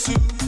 to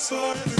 sword.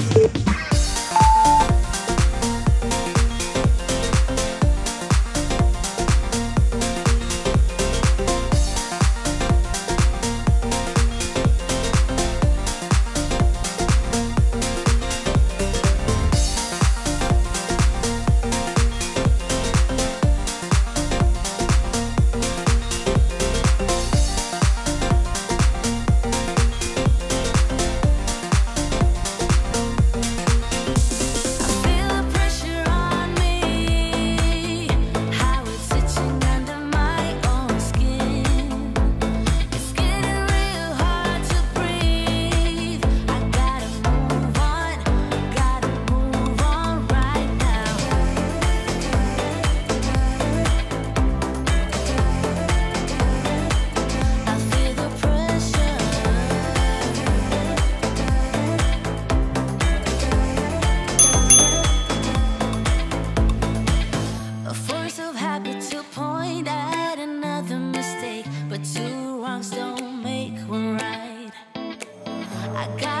got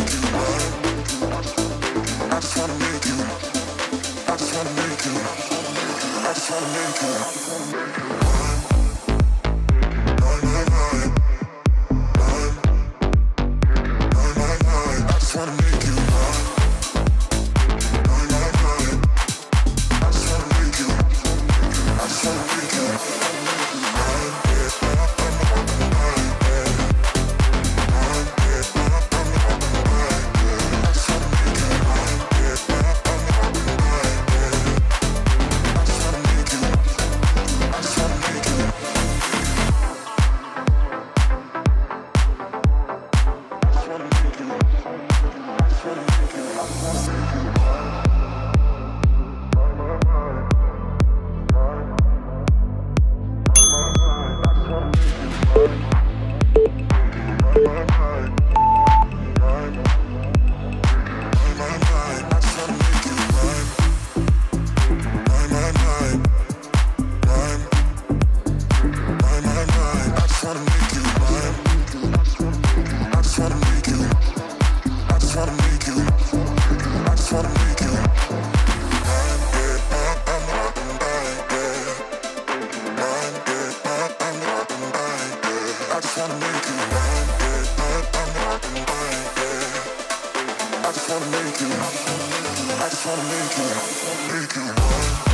Jamaica. Jamaica. just wanna make you. I just wanna make you. Make you.